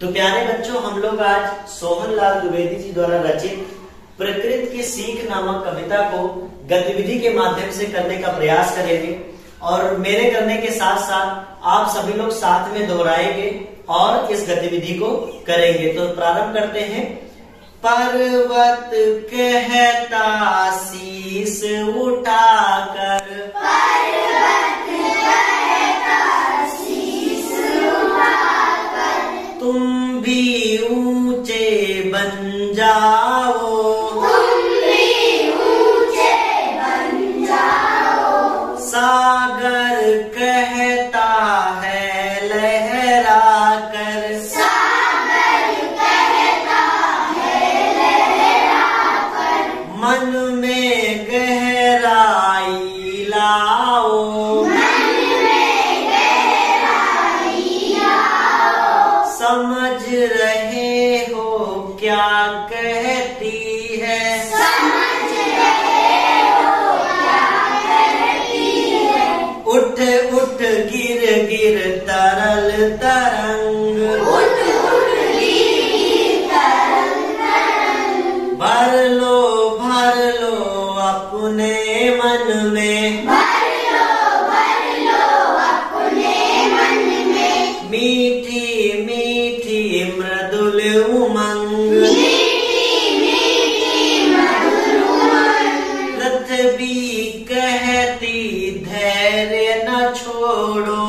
तो प्यारे बच्चों, हम लोग आज सोहन लाल द्विवेदी जी द्वारा रचित प्रकृति की सीख नामक कविता को गतिविधि के माध्यम से करने का प्रयास करेंगे और मेरे करने के साथ साथ आप सभी लोग साथ में दोहराएँगे और इस गतिविधि को करेंगे। तो प्रारंभ करते हैं। पर्वत कहता शीस उठाकर भी ऊँचे बन जाओ। सागर कहता है लहरा कर। सागर कहता है लहरा कर मन में समझ रहे हो क्या कहती है? समझ रहे हो क्या कहती है उठ उठ गिर गिर तरल तरंग। उठ उठ गिरी तरंग तरंग। भर लो भर लो अपने मन में। भर लो भर लो अपने मन में। मीठी मीठी मृदुल उमंग पृथ्वी कहती धैर्य न छोड़ो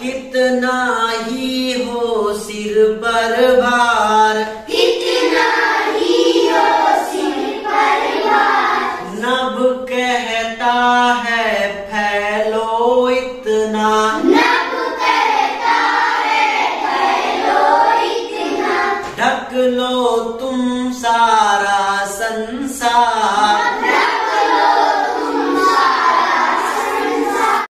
कितना ही हो सिर पर भार कितना ही हो सिर पर भार नभ कहता है। लो तुम सारा संसार।